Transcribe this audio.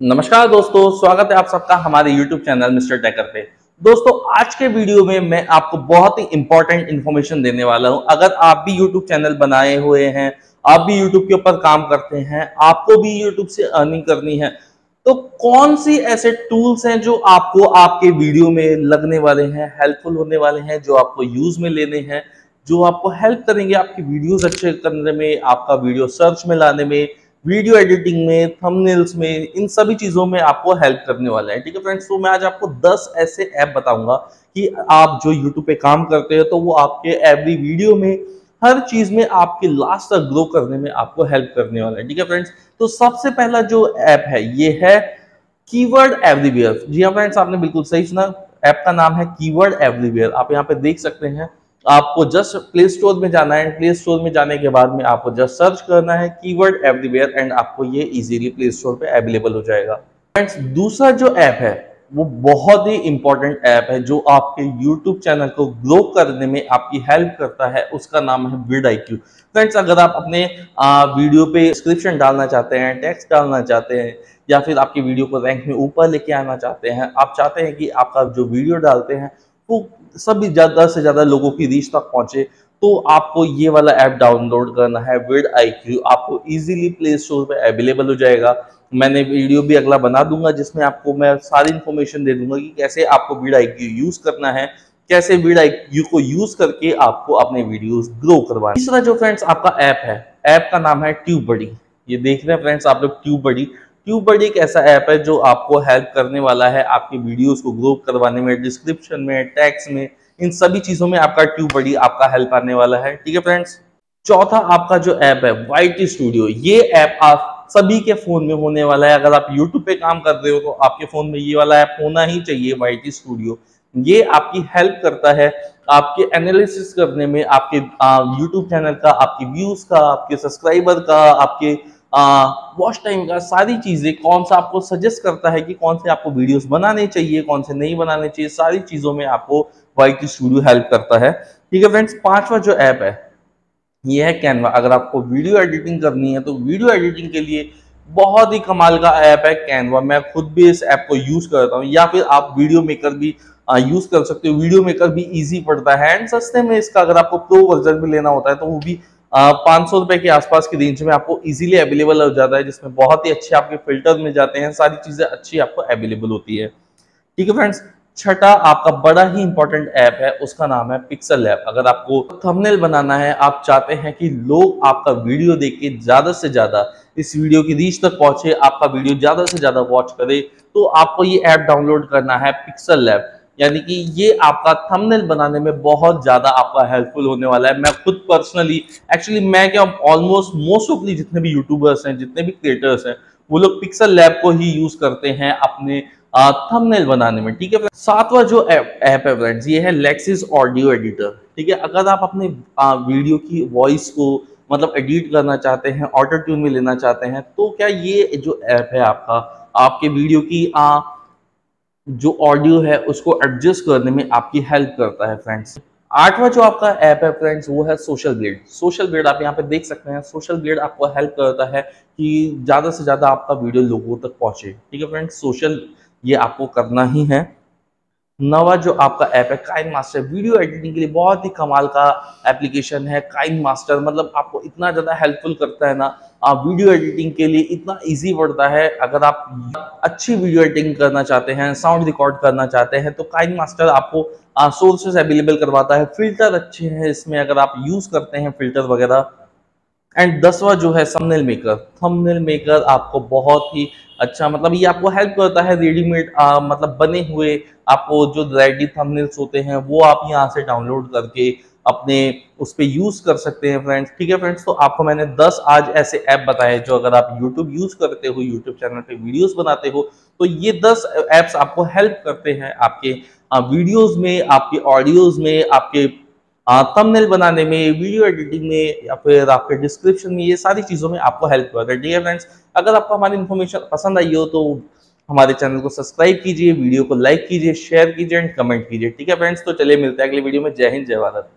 नमस्कार दोस्तों, स्वागत है आप सबका हमारे YouTube चैनल मिस्टर टेकर पे। दोस्तों, आज के वीडियो में मैं आपको बहुत ही इंपॉर्टेंट इन्फॉर्मेशन देने वाला हूँ। अगर आप भी YouTube चैनल बनाए हुए हैं, आप भी YouTube के ऊपर काम करते हैं, आपको भी YouTube से अर्निंग करनी है तो कौन सी ऐसे टूल्स हैं जो आपको आपके वीडियो में लगने वाले हैं हेल्पफुल होने वाले हैं, जो आपको यूज़ में लेने हैं, जो आपको हेल्प करेंगे आपकी वीडियोस अच्छे करने में, आपका वीडियो सर्च में लाने में वीडियो एडिटिंग में थंबनेल्स में, इन सभी चीज़ों में आपको हेल्प करने वाला है, ठीक है फ्रेंड्स तो मैं आज आपको 10 ऐसे ऐप बताऊँगा कि आप जो यूट्यूब पे काम करते हैं तो वो आपके एवरी वीडियो में, हर चीज़ में आपके लास्ट तक ग्रो करने में आपको हेल्प करने वाला है, ठीक है फ्रेंड्स तो सबसे पहला जो ऐप है, ये है कीवर्ड एवरीवेयर जी हाँ फ्रेंड्स आपने बिल्कुल सही सुना ऐप का नाम है कीवर्ड एवरीवेयर आप यहाँ पे देख सकते हैं आपको जस्ट प्ले स्टोर में जाना है प्ले स्टोर में जाने के बाद में आपको जस्ट सर्च करना है कीवर्ड एवरीवेयर एंड आपको ये इजीली प्ले स्टोर पे अवेलेबल हो जाएगा। फ्रेंड्स दूसरा जो ऐप है, वो बहुत ही इंपॉर्टेंट ऐप है, जो आपके YouTube चैनल को ग्रो करने में आपकी हेल्प करता है, उसका नाम है विड आई क्यू फ्रेंड्स अगर आप अपने वीडियो पे डिस्क्रिप्शन डालना चाहते हैं टेक्स्ट डालना चाहते हैं, या फिर आपकी वीडियो को रैंक में ऊपर लेके आना चाहते हैं, आप चाहते हैं कि आपका जो वीडियो डालते हैं वो सभी ज़्यादा से ज़्यादा लोगों की रीच तक पहुँचे। तो आपको ये वाला ऐप डाउनलोड करना है विड आई आपको इजीली प्ले स्टोर पे अवेलेबल हो जाएगा। मैंने वीडियो भी अगला बना दूँगा, जिसमें आपको मैं सारी इन्फॉर्मेशन दे दूँगा कि कैसे आपको विड आई यूज़ करना है, कैसे विड आई को यूज़ करके आपको अपने वीडियोस ग्रो करवाना। तीसरा जो फ्रेंड्स आपका ऐप है ऐप का नाम है ट्यूब बडी ये देख रहे हैं फ्रेंड्स आप लोग ट्यूब बडी ट्यूबर्ड एक ऐसा ऐप है जो आपको हेल्प करने वाला है, आपकी वीडियोस को ग्रो करवाने में डिस्क्रिप्शन में टैक्स में, इन सभी चीज़ों में आपका ट्यूबर्डी आपका हेल्प आने वाला है, ठीक है फ्रेंड्स चौथा आपका जो ऐप है वाइट स्टूडियो ये ऐप आप सभी के फ़ोन में होने वाला है। अगर आप यूट्यूब पे काम कर रहे हो तो आपके फ़ोन में ये वाला ऐप होना ही चाहिए वाइट स्टूडियो ये आपकी हेल्प करता है आपके एनालिसिस करने में, आपके यूट्यूब चैनल का, आपके व्यूज़ का, आपके सब्सक्राइबर का, आपके वॉच टाइम का सारी चीज़ें कौन सा आपको सजेस्ट करता है कि कौन से आपको वीडियोस बनाने चाहिए, कौन से नहीं बनाने चाहिए, सारी चीज़ों में आपको वाइट स्टूडियो हेल्प करता है। ठीक है फ्रेंड्स पांचवा जो ऐप है, ये है कैनवा अगर आपको वीडियो एडिटिंग करनी है तो वीडियो एडिटिंग के लिए बहुत ही कमाल का ऐप है कैनवा मैं खुद भी इस ऐप को यूज़ करता हूँ, या फिर आप वीडियो मेकर भी यूज़ कर सकते हो। वीडियो मेकर भी इजी पड़ता है। एंड सस्ते में इसका अगर आपको प्रो वर्जन भी लेना होता है तो वो भी पाँच सौ रुपए के आसपास की रेंज में आपको इजीली अवेलेबल हो जाता है, जिसमें बहुत ही अच्छे आपके फ़िल्टर मिल जाते हैं, सारी चीज़ें अच्छी आपको अवेलेबल होती है। ठीक है फ्रेंड्स छठा आपका बड़ा ही इंपॉर्टेंट ऐप है, उसका नाम है पिक्सल ऐप अगर आपको थंबनेल बनाना है, आप चाहते हैं कि लोग आपका वीडियो देख के ज़्यादा से ज़्यादा इस वीडियो की रीच तक पहुँचे, आपका वीडियो ज़्यादा से ज़्यादा वॉच करे तो आपको ये ऐप डाउनलोड करना है पिक्सल ऐप यानी कि ये आपका थंबनेल बनाने में बहुत ज़्यादा आपका हेल्पफुल होने वाला है। मैं खुद पर्सनली एक्चुअली मैं क्या ऑलमोस्ट मोस्ट ऑफली जितने भी यूट्यूबर्स हैं जितने भी क्रिएटर्स हैं वो लोग पिक्सल लैब को ही यूज़ करते हैं अपने थंबनेल बनाने में ठीक है? सातवां जो ऐप है फ्रेंड्स ये है लेक्सिस ऑडियो एडिटर ठीक है? अगर आप अपने वीडियो की वॉइस को मतलब एडिट करना चाहते हैं ऑटो ट्यून में लेना चाहते हैं तो क्या ये जो ऐप है आपका आपके वीडियो की आ, जो ऑडियो है, उसको एडजस्ट करने में आपकी हेल्प करता है फ्रेंड्स आठवां जो आपका ऐप है फ्रेंड्स वो है सोशल ग्रेड सोशल ब्लेड आप यहाँ पे देख सकते हैं. सोशल ग्रेड आपको हेल्प करता है कि ज़्यादा से ज़्यादा आपका वीडियो लोगों तक पहुँचे. ठीक है फ्रेंड्स सोशल ये आपको करना ही है. नवा जो आपका ऐप है काइन मास्टर वीडियो एडिटिंग के लिए बहुत ही कमाल का एप्लीकेशन है काइन मास्टर मतलब आपको इतना ज़्यादा हेल्पफुल करता है ना, आप वीडियो एडिटिंग के लिए इतना इजी पड़ता है। अगर आप अच्छी वीडियो एडिटिंग करना चाहते हैं साउंड रिकॉर्ड करना चाहते हैं तो काइन मास्टर आपको सोर्सेज अवेलेबल करवाता है। फ़िल्टर अच्छे हैं इसमें, अगर आप यूज़ करते हैं फ़िल्टर वगैरह। एंड दसवा जो है थंबनेल मेकर थंबनेल मेकर आपको बहुत ही अच्छा मतलब ये आपको हेल्प करता है रेडीमेड मतलब बने हुए, आपको जो रेडी थंबनेल्स होते हैं, वो आप यहाँ से डाउनलोड करके अपने उस पर यूज़ कर सकते हैं फ्रेंड्स ठीक है फ्रेंड्स तो आपको मैंने 10 आज ऐसे ऐप बताए जो अगर आप YouTube यूज़ करते हो, YouTube चैनल पे वीडियोस बनाते हो तो ये 10 ऐप्स आपको हेल्प करते हैं आपके वीडियोस में, आपके ऑडियोज में, आपके थंबनेल बनाने में वीडियो एडिटिंग में, या फिर आपके डिस्क्रिप्शन में, ये सारी चीज़ों में आपको हेल्प करता है ठीक है फ्रेंड्स अगर आपको हमारी इन्फॉर्मेशन पसंद आई हो तो हमारे चैनल को सब्सक्राइब कीजिए वीडियो को लाइक कीजिए शेयर कीजिए एंड कमेंट कीजिए। ठीक है फ्रेंड्स तो चलिए मिलते हैं अगले वीडियो में। जय हिंद, जय भारत।